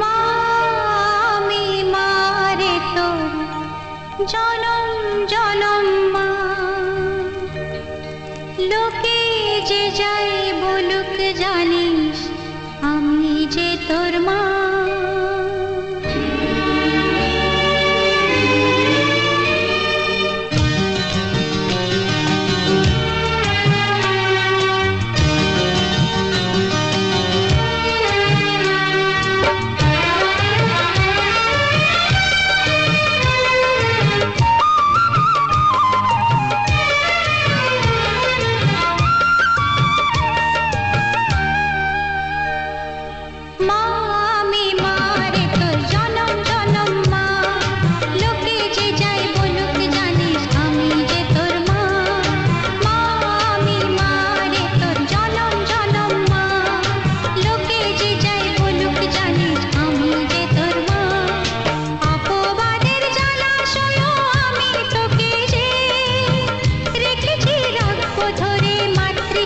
मामी मारे मार्ारतु जानो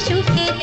সুখে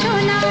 শোনা